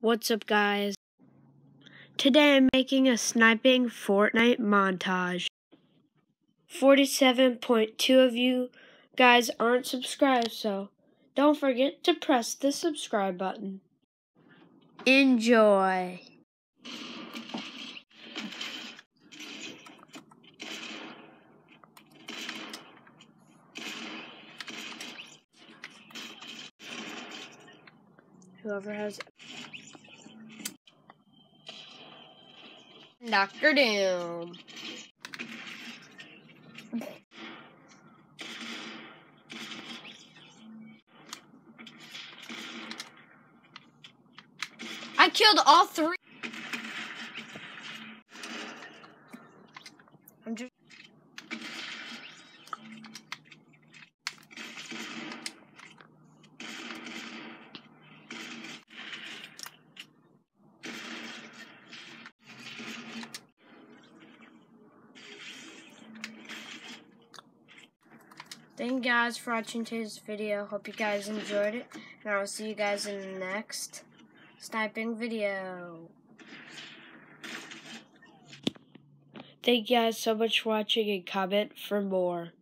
What's up, guys? Today I'm making a sniping Fortnite montage. 47.2 of you guys aren't subscribed, so don't forget to press the subscribe button. Enjoy! Whoever has Doctor Doom. I killed all three. Thank you guys for watching today's video. Hope you guys enjoyed it. And I will see you guys in the next sniping video. Thank you guys so much for watching and comment for more.